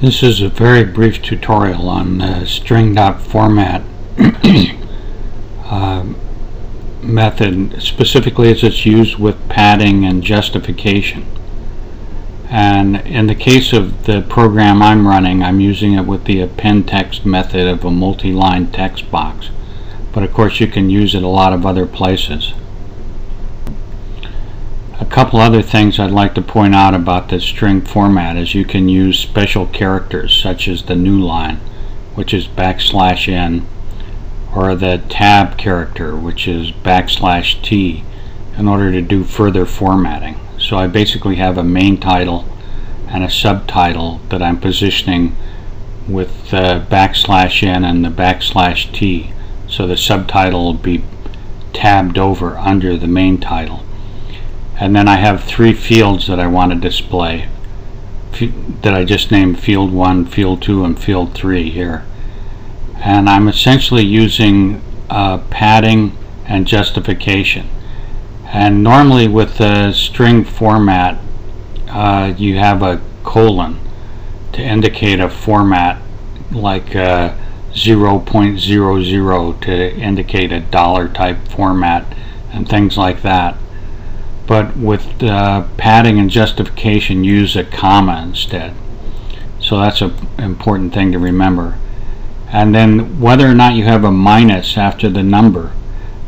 This is a very brief tutorial on uh, string.format uh, method, specifically as it's used with padding and justification. And in the case of the program I'm running, I'm using it with the append text method of a multi-line text box. But of course you can use it a lot of other places. A couple other things I'd like to point out about the string format is you can use special characters such as the new line which is backslash n or the tab character which is backslash t in order to do further formatting. So I basically have a main title and a subtitle that I'm positioning with the backslash n and the backslash t so the subtitle will be tabbed over under the main title and then I have three fields that I want to display that I just named field 1, field 2, and field 3 here. And I'm essentially using uh, padding and justification. And normally with the string format uh, you have a colon to indicate a format like uh, 0.00 to indicate a dollar type format and things like that but with uh, padding and justification use a comma instead. So that's an important thing to remember. And then whether or not you have a minus after the number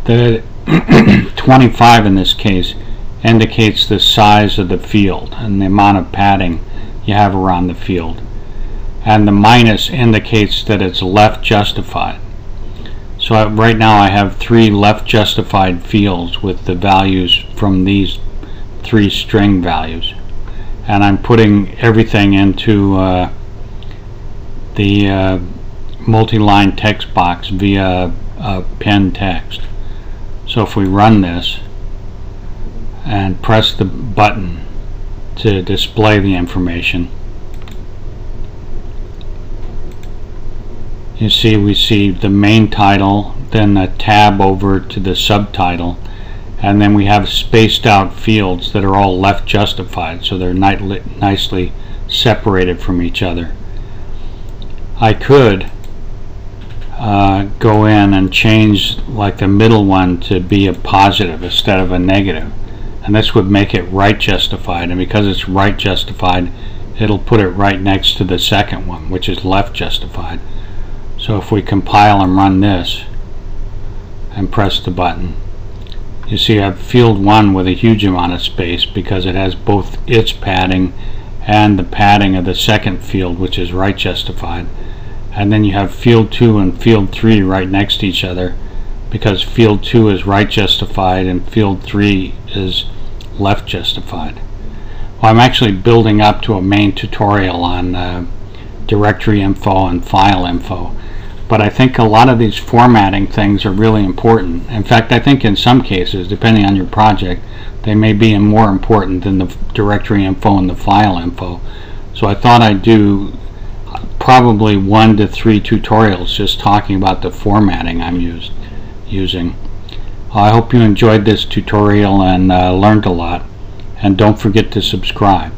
the 25 in this case indicates the size of the field and the amount of padding you have around the field. And the minus indicates that it's left justified so right now I have three left justified fields with the values from these three string values. And I'm putting everything into uh, the uh, multi-line text box via append text. So if we run this and press the button to display the information, you see we see the main title then a tab over to the subtitle and then we have spaced out fields that are all left justified so they're nicely separated from each other. I could uh, go in and change like the middle one to be a positive instead of a negative and this would make it right justified and because it's right justified it'll put it right next to the second one which is left justified so if we compile and run this and press the button, you see I have field 1 with a huge amount of space because it has both its padding and the padding of the second field which is right justified. And then you have field 2 and field 3 right next to each other because field 2 is right justified and field 3 is left justified. Well, I'm actually building up to a main tutorial on uh, directory info and file info but I think a lot of these formatting things are really important. In fact, I think in some cases, depending on your project, they may be more important than the directory info and the file info. So I thought I'd do probably one to three tutorials just talking about the formatting I'm used, using. I hope you enjoyed this tutorial and uh, learned a lot. And don't forget to subscribe.